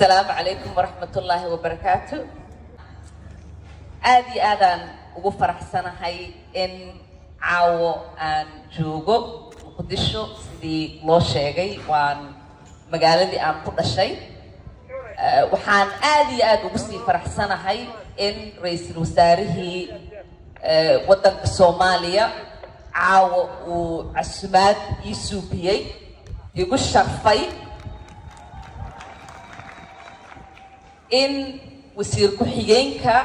calaykum waraxmat ullaahi wabarakaatu aada iyo aadaan ugu faraxsanahay in caawo aan joogo muqdisho sidii loo sheegay waan magaaladii aan ku dhashay waxaan aada iyo aada ugu sii faraxsanahay in ra-iisul wasaarihii waddanka soomaaliya caawo uu casumaad ii suubiyey igu sharfay in wasiir ku-xigeenka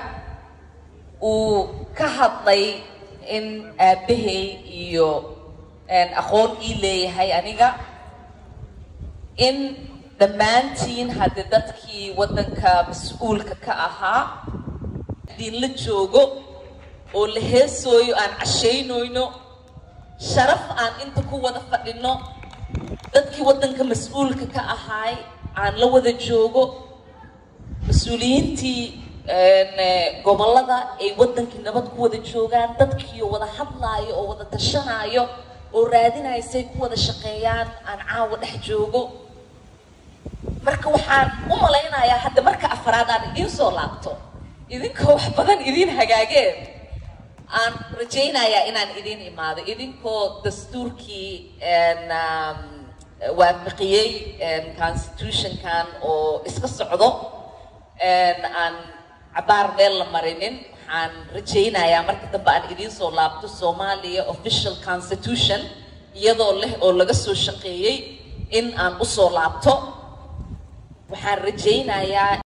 uu ka hadlay in aabbahay iyo aqoon ii leeyahay aniga in dhammaantiin haddii dadkii waddanka mas'uulka ka ahaa idinla joogo oo la heesooyo aan cashaynayno sharaf aan inta ku wada fadhino dadkii waddanka mas'uulka ka ahaay aan la wada joogo mas'uuliyiintii gobollada ay waddankii nabad ku wada joogaan dadkiioo wada hadlaayo oo wada tashanaayo oo raadinaya say ku wada shaqeeyaan aan caawa dhex joogo. Marka waxaan u malaynayaa hadda marka afraad aan idiin soo laabto idinkoo wax badan idiin hagaageen aan rajaynayaa inaan idiin imaado. Idinkoo dastuurkii waafaqiyey constitutionkan oo iska socdo aan cabaar meel la marinin waxaan rajaynayaa marka dambe aan idiin soo laabto soomaaliya official constitution iyadoo leh oo laga soo shaqeeyey in aan u soo laabto. Waxaan rajaynayaa